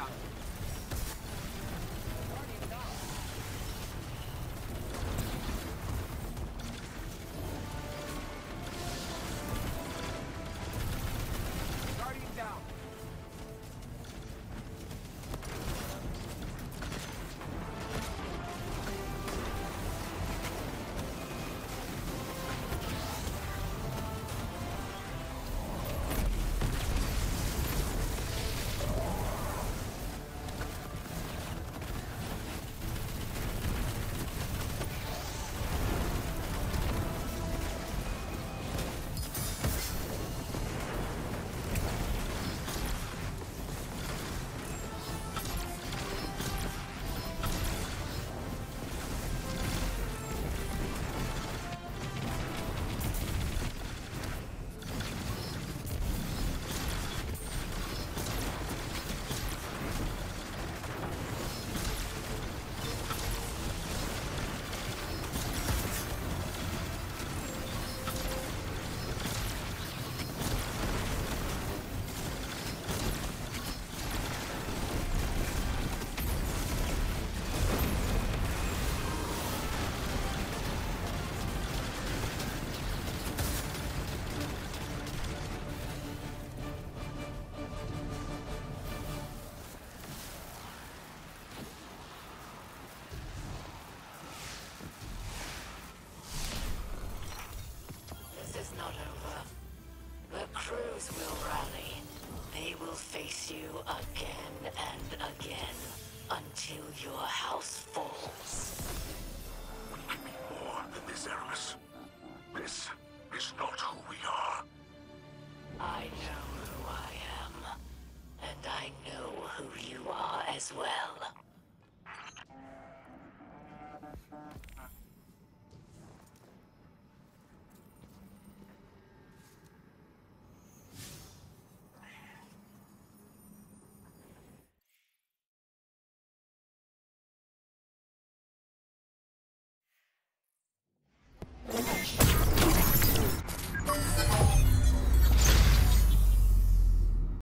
两。chase you again and again until your house falls.